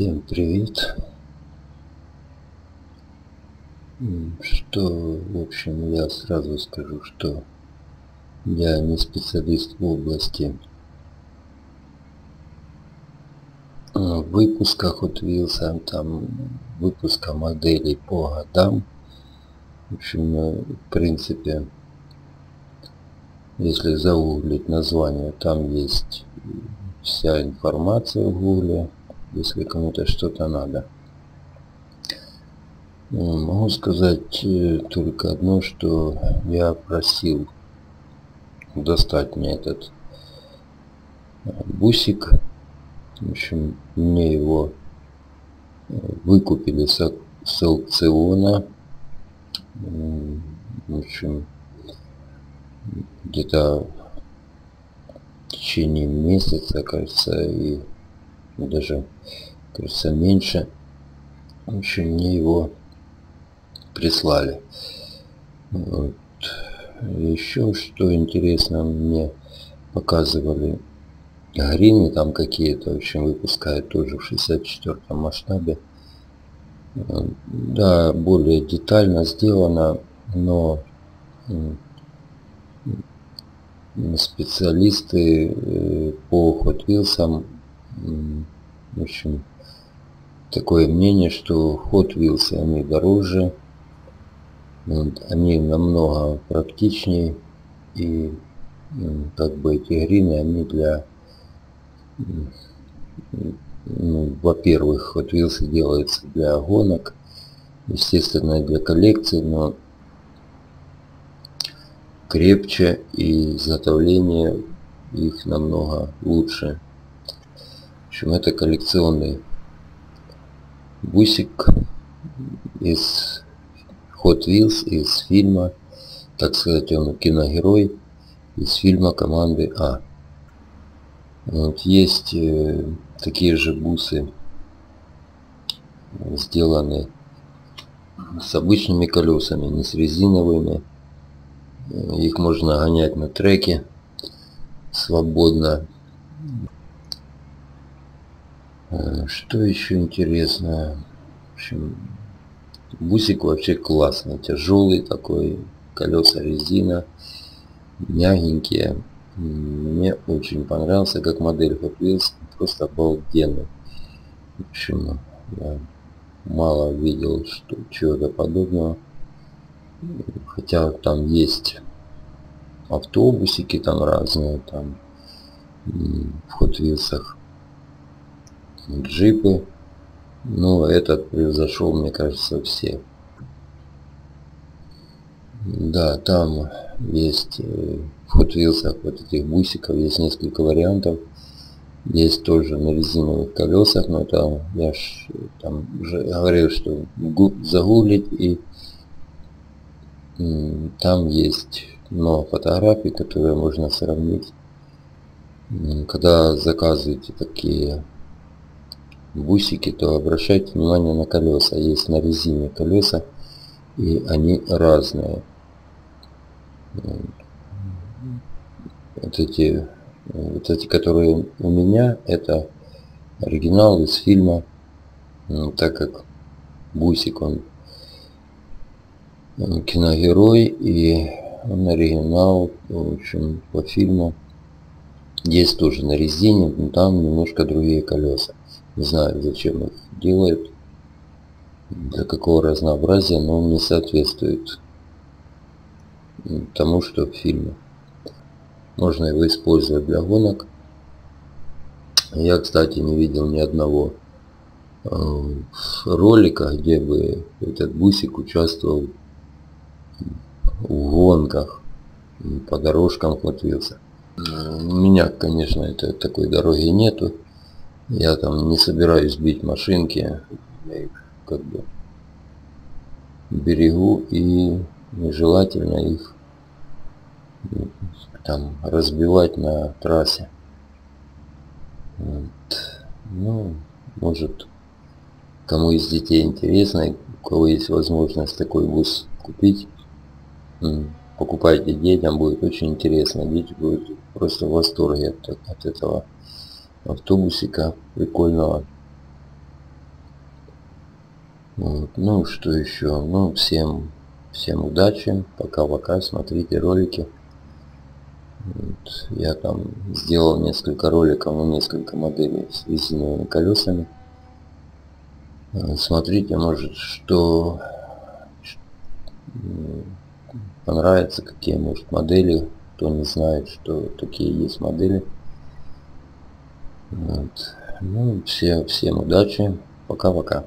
Всем привет! Что, в общем, я сразу скажу, что я не специалист в области а, выпуска Hot Wheels, там выпуска моделей по годам. В общем, э, в принципе, если загуглить название, там есть вся информация в гугле если кому-то что-то надо. Ну, могу сказать э, только одно, что я просил достать мне этот э, бусик. В общем, мне его э, выкупили с, с аукциона. В общем, где-то в течение месяца, кажется, и даже кажется меньше. В общем мне его прислали. Вот. еще что интересно мне показывали. Грины там какие-то в общем выпускают тоже в 64 масштабе. Да более детально сделано но специалисты э, по Hot Wheels в общем, такое мнение, что Hot Wheels они дороже, они намного практичнее и как бы эти грины они для ну, во-первых Hot Wheels делаются для гонок естественно для коллекции но крепче и изготовление их намного лучше общем, это коллекционный бусик из Hot Wheels, из фильма, так сказать, он киногерой из фильма команды А. Вот есть э, такие же бусы, сделаны с обычными колесами, не с резиновыми. Их можно гонять на треке свободно. Э, что еще интересно? В общем, бусик вообще классный, тяжелый такой, колеса резина, мягенькие. Мне очень понравился, как модель Hot Wheels, просто обалденный. В общем, я мало видел что чего-то подобного. Хотя там есть автобусики там разные, там в Hot Wheels джипы. Но этот превзошел, мне кажется, все. Да, там есть э, в Hot Wheels вот этих бусиков есть несколько вариантов. Есть тоже на резиновых колесах, но там я ж там уже говорил, что загуглить и там есть много фотографий, которые можно сравнить. Когда заказываете такие бусики, то обращайте внимание на колеса. Есть на резине колеса, и они разные. Вот эти, вот эти, которые у меня, это оригинал из фильма, так как Бусик, он, он киногерой, и он оригинал, в общем, по фильму. Есть тоже на резине, но там немножко другие колеса. Не знаю, зачем их делают, для какого разнообразия, но он не соответствует тому, что в фильме. Можно его использовать для гонок. Я, кстати, не видел ни одного э, ролика, где бы этот бусик участвовал в гонках по дорожкам Wheels. У меня, конечно, это такой дороги нету. Я там не собираюсь бить машинки, я их как бы берегу и нежелательно их там разбивать на трассе. Вот. Ну, может, кому из детей интересно, у кого есть возможность такой бус купить, покупайте детям, будет очень интересно. Дети будут просто в восторге от, от этого автобусика прикольного. Вот. Ну, что еще? Ну, всем, всем удачи. Пока-пока. Смотрите ролики. Вот. Я там сделал несколько роликов на несколько моделей с резиновыми колесами. Э, смотрите, может, что понравится, какие, может, модели. Кто не знает, что такие есть модели. Вот. Ну, все, всем удачи. Пока-пока.